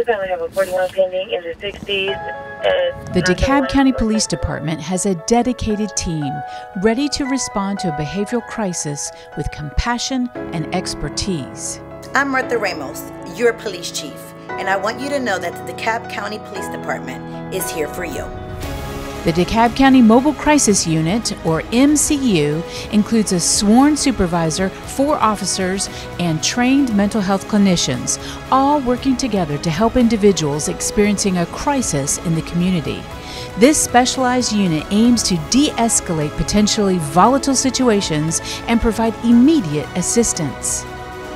We currently have a 41 pending in the 60s. The DeKalb County Police Department has a dedicated team ready to respond to a behavioral crisis with compassion and expertise. I'm Mirtha Ramos, your police chief, and I want you to know that the DeKalb County Police Department is here for you. The DeKalb County Mobile Crisis Unit, or MCU, includes a sworn supervisor, four officers, and trained mental health clinicians, all working together to help individuals experiencing a crisis in the community. This specialized unit aims to de escalate potentially volatile situations and provide immediate assistance.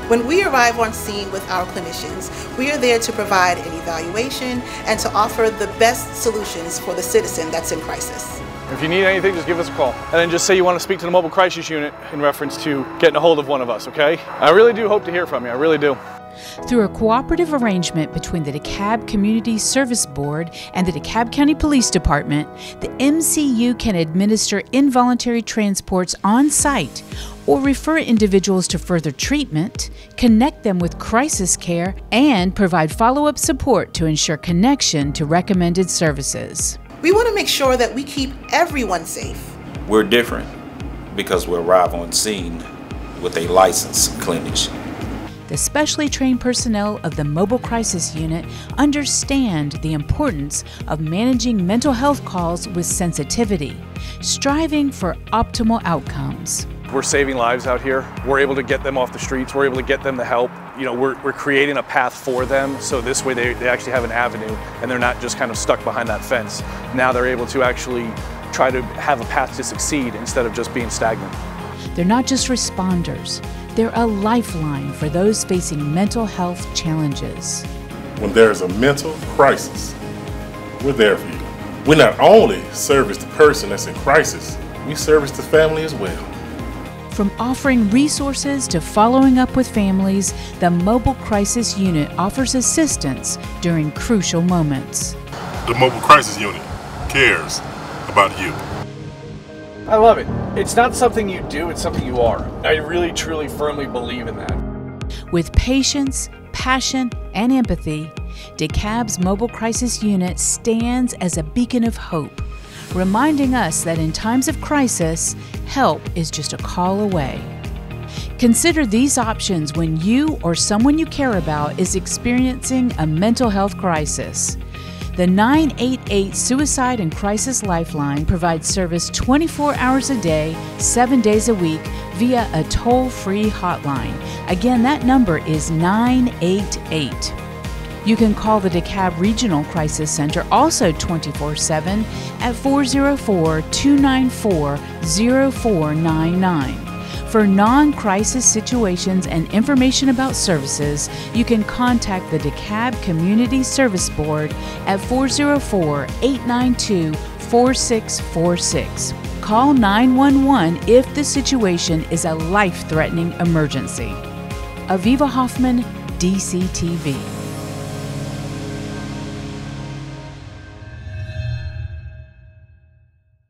When we arrive on scene with our clinicians, we are there to provide an evaluation and to offer the best solutions for the citizen that's in crisis. If you need anything, just give us a call. And then just say you want to speak to the mobile crisis unit in reference to getting a hold of one of us, okay? I really do hope to hear from you. I really do. Through a cooperative arrangement between the DeKalb Community Service Board and the DeKalb County Police Department, the MCU can administer involuntary transports on site or refer individuals to further treatment, connect them with crisis care, and provide follow up support to ensure connection to recommended services. We want to make sure that we keep everyone safe. We're different because we arrive on scene with a licensed clinician. The specially trained personnel of the Mobile Crisis Unit understand the importance of managing mental health calls with sensitivity, striving for optimal outcomes. We're saving lives out here. We're able to get them off the streets. We're able to get them the help. You know, we're, we're creating a path for them so this way they, they actually have an avenue and they're not just kind of stuck behind that fence. Now they're able to actually try to have a path to succeed instead of just being stagnant. They're not just responders, they're a lifeline for those facing mental health challenges. When there is a mental crisis, we're there for you. We not only service the person that's in crisis, we service the family as well. From offering resources to following up with families, the Mobile Crisis Unit offers assistance during crucial moments. The Mobile Crisis Unit cares about you. I love it. It's not something you do, it's something you are. I really, truly, firmly believe in that. With patience, passion, and empathy, DeKalb's Mobile Crisis Unit stands as a beacon of hope, reminding us that in times of crisis, help is just a call away. Consider these options when you or someone you care about is experiencing a mental health crisis. The 988 Suicide and Crisis Lifeline provides service 24 hours a day, 7 days a week via a toll free hotline. Again, that number is 988. You can call the DeKalb Regional Crisis Center also 24 7 at 404 294 0499. For non crisis situations and information about services, you can contact the DeKalb Community Service Board at 404 892 4646. Call 911 if the situation is a life threatening emergency. Aviva Hoffman, DCTV.